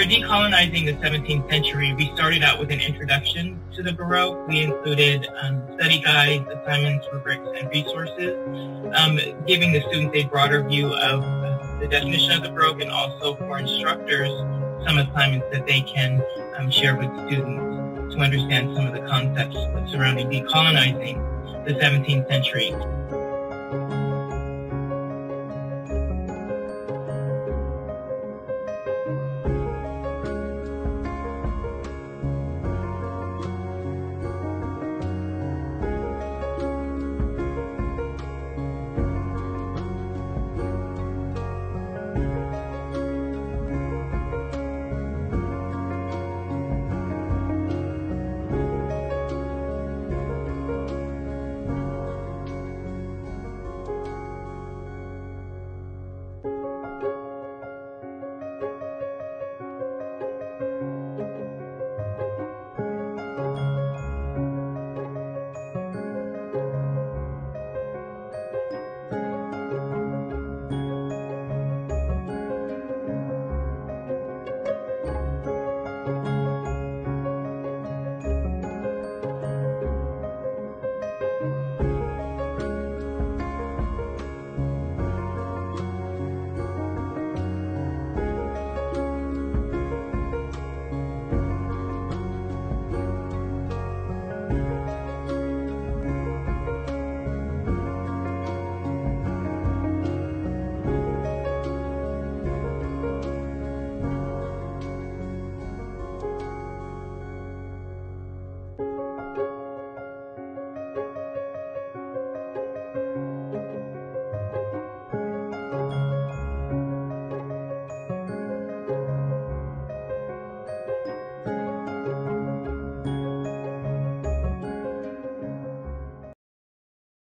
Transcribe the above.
For decolonizing the 17th century, we started out with an introduction to the Baroque. We included um, study guides, assignments, rubrics, and resources, um, giving the students a broader view of the definition of the Baroque and also for instructors some assignments that they can um, share with students to understand some of the concepts surrounding decolonizing the 17th century.